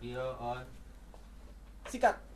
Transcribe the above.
dia on. Sikat.